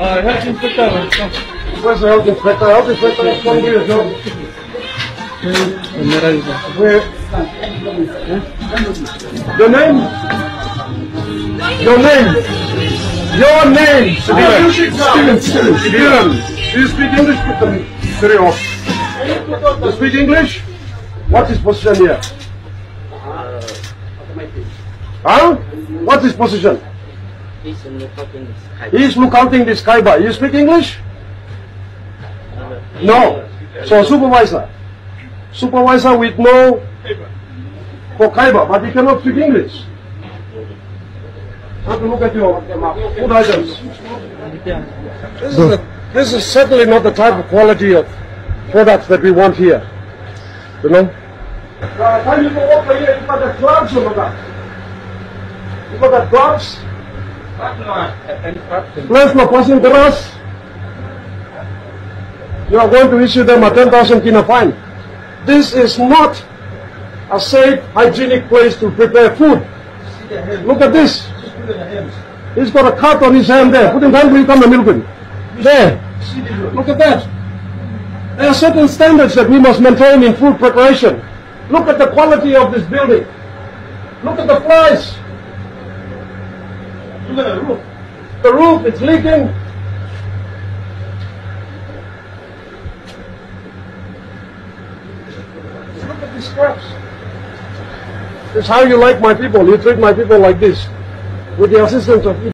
All right, health inspector. Where's the health inspector? Health inspector is coming here, sir. And where is that? Your name? Your name? Your name? Steven. Steven. Steven. Do you speak English? Put them very off. Do you speak English? What is position here? Huh? What is position? He's in the fucking sky. He is looking the sky bar. You speak English? No. So supervisor. Supervisor with no for Kaiba, but he cannot speak English. Have to look at your food items. This is, a, this is certainly not the type of quality of products that we want here. You know? Uh, can you go over here? You got the gloves or not? You've got the gloves? Plus no passing terus. You are going to issue them a 10,000 kina fine. This is not a safe, hygienic place to prepare food. Look at this. He's got a cut on his hand there. Put him down, will milk? There. Look at that. There are certain standards that we must maintain in food preparation. Look at the quality of this building. Look at the flies. Look at the roof. The roof, it's leaking. Look at these scraps. Is how you like my people. You treat my people like this. With the assistance of